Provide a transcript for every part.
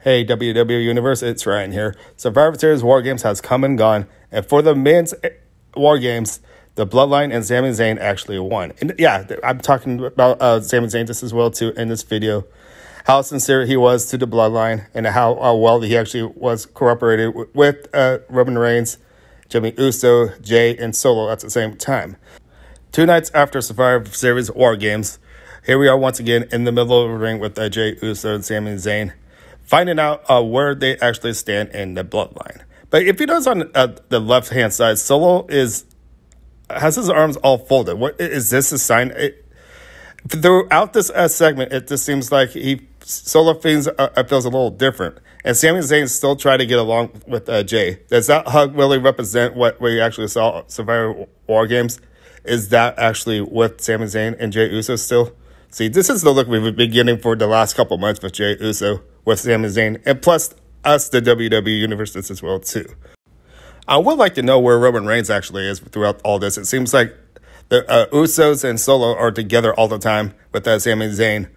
Hey WWE Universe, it's Ryan here. Survivor Series War Games has come and gone, and for the men's War Games, the Bloodline and Sami Zayn actually won. And yeah, I'm talking about uh, Sami Zayn just as well too in this video. How sincere he was to the Bloodline, and how uh, well he actually was cooperated with uh, Roman Reigns, Jimmy Uso, Jey, and Solo at the same time. Two nights after Survivor Series War Games, here we are once again in the middle of the ring with uh, Jey Uso and Sami Zayn finding out uh, where they actually stand in the bloodline. But if you notice on uh, the left hand side, Solo is has his arms all folded. What is this a sign? It, throughout this uh, segment, it just seems like he Solo feels uh, feels a little different, and Sami Zayn still trying to get along with uh, Jey. Does that hug really represent what we actually saw Survivor War Games? Is that actually with Sami Zayn and Jey Uso still? See, this is the look we've been getting for the last couple months with Jey Uso with Sami Zayn, and plus us, the WWE Universe, as well too. I would like to know where Roman Reigns actually is throughout all this. It seems like the uh, Usos and Solo are together all the time with uh, Sami Zayn.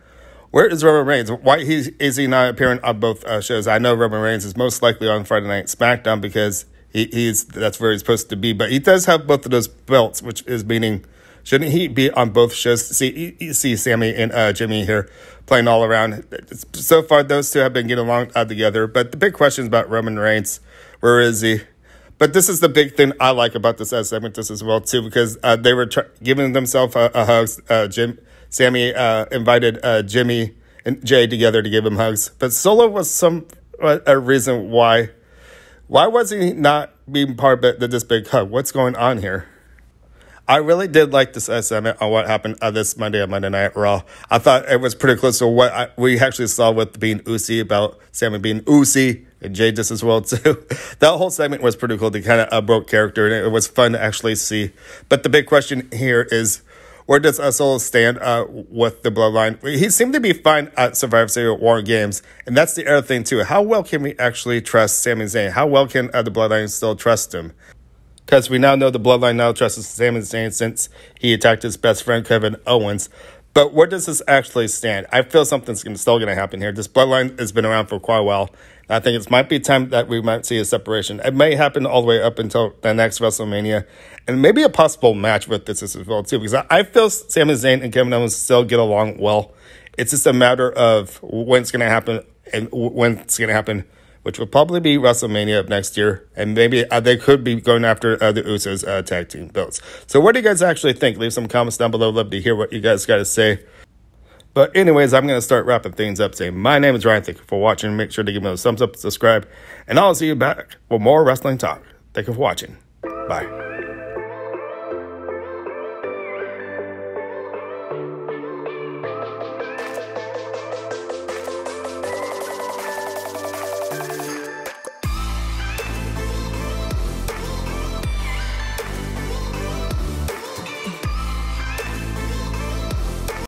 Where is Roman Reigns? Why he, is he not appearing on both uh, shows? I know Roman Reigns is most likely on Friday Night SmackDown because he, he's that's where he's supposed to be. But he does have both of those belts, which is meaning Shouldn't he be on both shows? See, see Sami and uh, Jimmy here playing all around. So far, those two have been getting along uh, together. But the big question is about Roman Reigns. Where is he? But this is the big thing I like about this segment this as well too because uh, they were tr- giving themselves a, a hug. Uh, Jim, Sami uh, invited uh, Jimmy and Jey together to give him hugs, but Solo was some uh, a reason why. Why was he not being part of this big hug? What's going on here? I really did like this segment on what happened uh, this Monday on Monday Night Raw. I thought it was pretty close to what I, we actually saw with being Usi about Sami being Usi and Jey just as well too. that whole segment was pretty cool. They kind of uh, broke character and it was fun to actually see. But the big question here is where does Solo stand uh, with the bloodline? He seemed to be fine at Survivor Series War Games, and that's the other thing too. How well can we actually trust Sami Zayn? How well can uh, the bloodline still trust him? Because we now know the bloodline now trusts Sami Zayn since he attacked his best friend Kevin Owens. But where does this actually stand? I feel something's still going to happen here. This bloodline has been around for quite a while. I think it might be time that we might see a separation. It may happen all the way up until the next WrestleMania, and maybe a possible match with this as well too. Because I feel Sami Zayn and Kevin Owens still get along well. It's just a matter of when it's going to happen and when it's going to happen which will probably be WrestleMania of next year, and maybe uh, they could be going after uh, the Usos uh, tag team belts. So, what do you guys actually think? Leave some comments down below. Love to hear what you guys got to say. But anyways, I'm going to start wrapping things up saying my name is Ryan. Thank you for watching. Make sure to give me a thumbs up, subscribe, and I'll see you back for more wrestling talk. Thank you for watching. Bye.